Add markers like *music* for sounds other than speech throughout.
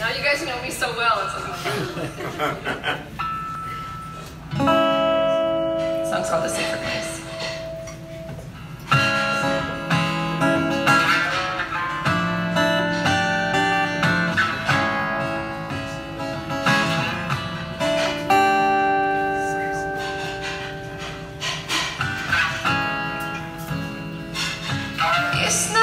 Now you guys know me so well. It's *laughs* song's called The Safer Place. It's not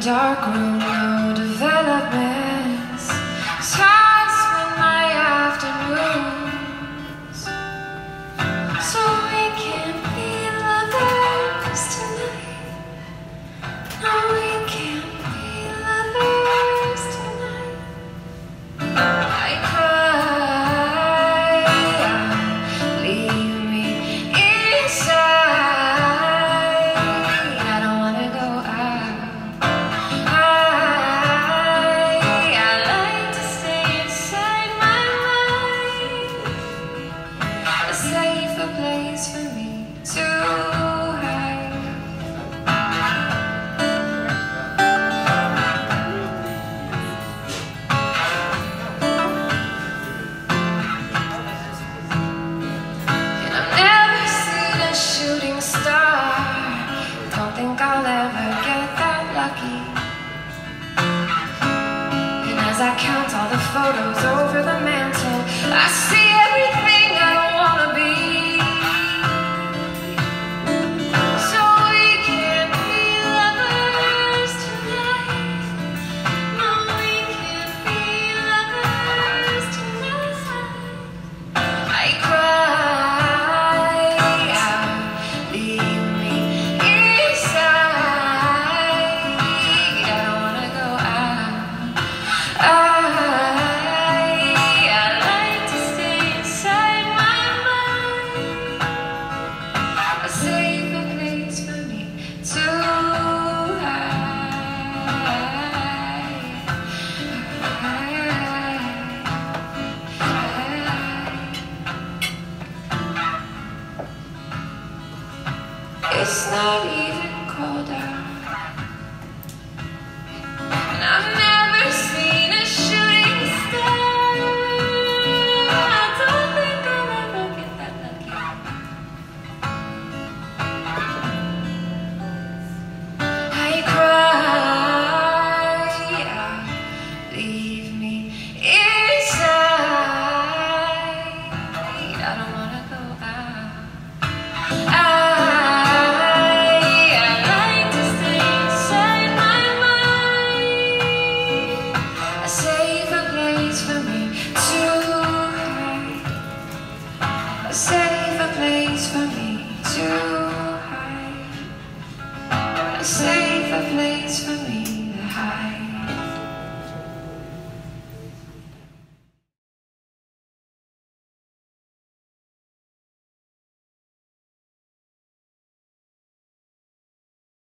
dark room. a place for me to hide. And I've never seen a shooting star. Don't think I'll ever get that lucky. And as I count all the photos over the man. Christ, save a place for me to hide. Save a place for me to hide.